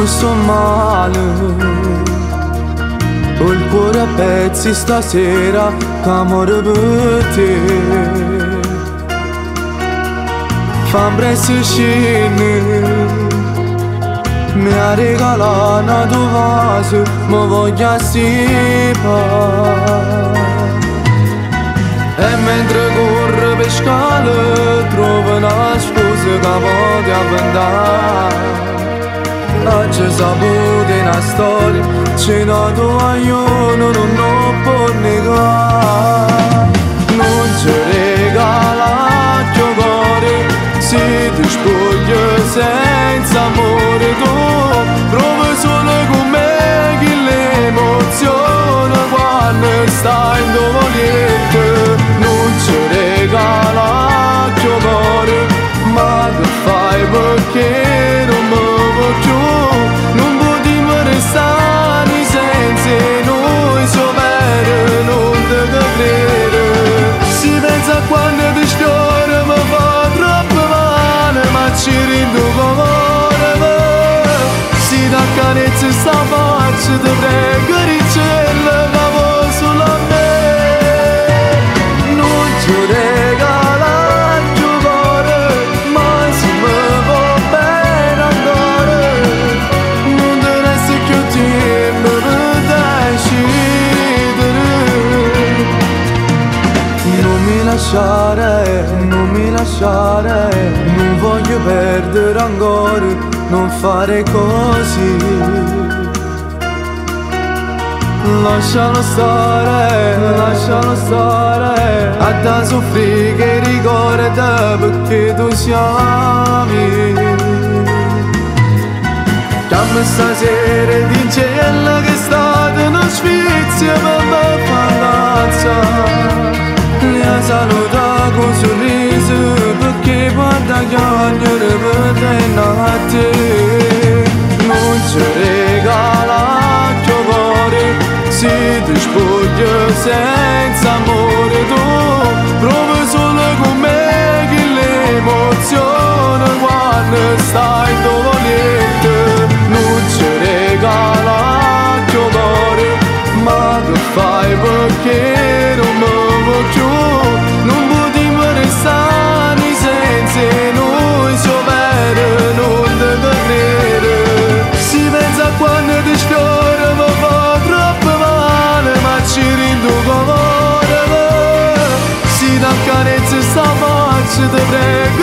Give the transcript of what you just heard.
musulmană. Îl cură pe țista sera ca morbâte Fambre sâșină Mi-a regalat na duvază Mă voia sipa Emen drăgur beșcală Trovă n-aș puză ca vodea vândat sabuden a storia, cenato a io non carezze sta faccia ti prego ricella cavo sulla me Non ci regala più cuore ma se mi va bene ancora lasciare, non mi lasciare, non voglio perdere ancora, non fare così. Lascialo stare, lascialo stare, a da soffrire che ricorda perché tu siami. Chiama stasera di cielo che è stata una sfizia per me fanazza Li ha salutato con sorriso perché guarda chiagnere scoglio senza amore tu. Provo solo con me che l'emozione quando stai dolente Non ci regala il cuore ma lo fai perché The day.